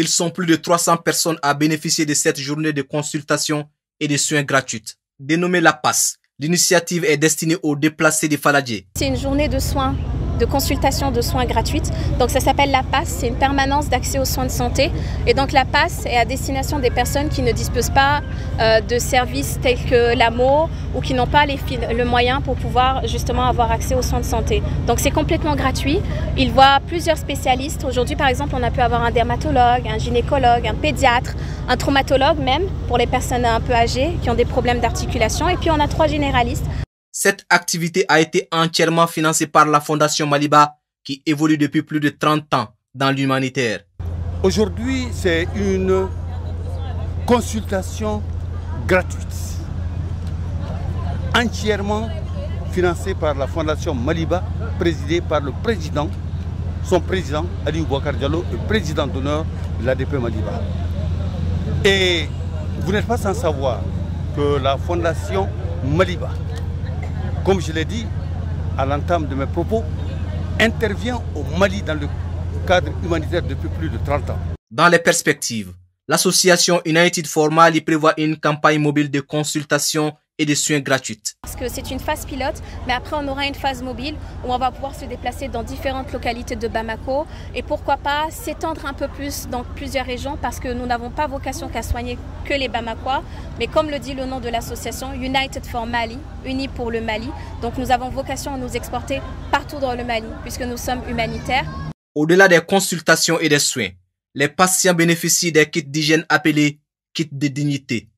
Ils sont plus de 300 personnes à bénéficier de cette journée de consultation et de soins gratuits. Dénommée La Passe, l'initiative est destinée aux déplacés des Faladjés. C'est une journée de soins de consultation de soins gratuites. Donc ça s'appelle la PASS, c'est une permanence d'accès aux soins de santé. Et donc la PASS est à destination des personnes qui ne disposent pas euh, de services tels que l'AMO ou qui n'ont pas les, le moyen pour pouvoir justement avoir accès aux soins de santé. Donc c'est complètement gratuit. Ils voient plusieurs spécialistes. Aujourd'hui par exemple on a pu avoir un dermatologue, un gynécologue, un pédiatre, un traumatologue même pour les personnes un peu âgées qui ont des problèmes d'articulation. Et puis on a trois généralistes. Cette activité a été entièrement financée par la Fondation Maliba qui évolue depuis plus de 30 ans dans l'humanitaire. Aujourd'hui, c'est une consultation gratuite, entièrement financée par la Fondation Maliba, présidée par le président, son président, Ali Bouakar Diallo, le président d'honneur de l'ADP Maliba. Et vous n'êtes pas sans savoir que la Fondation Maliba comme je l'ai dit à l'entame de mes propos, intervient au Mali dans le cadre humanitaire depuis plus de 30 ans. Dans les perspectives, l'association United for Mali prévoit une campagne mobile de consultation et de soins gratuites. Parce que c'est une phase pilote, mais après on aura une phase mobile où on va pouvoir se déplacer dans différentes localités de Bamako et pourquoi pas s'étendre un peu plus dans plusieurs régions parce que nous n'avons pas vocation qu'à soigner que les Bamakois, mais comme le dit le nom de l'association, United for Mali, unis pour le Mali. Donc nous avons vocation à nous exporter partout dans le Mali puisque nous sommes humanitaires. Au-delà des consultations et des soins, les patients bénéficient des kits d'hygiène appelés kits de dignité